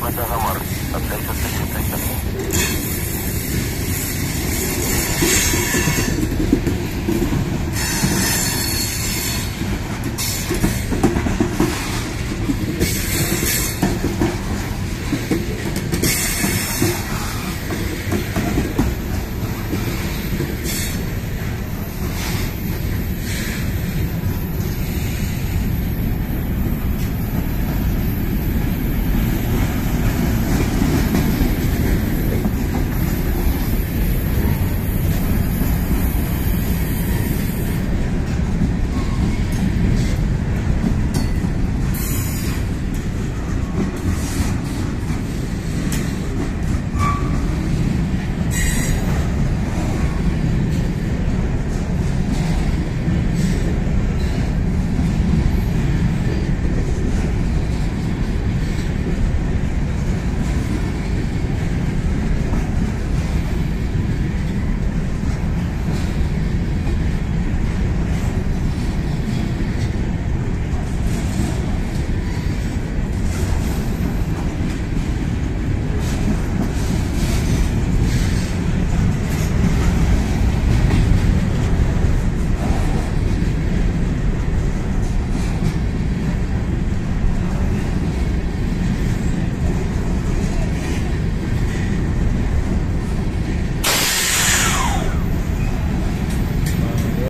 Macahamar, Atletas Secretaria.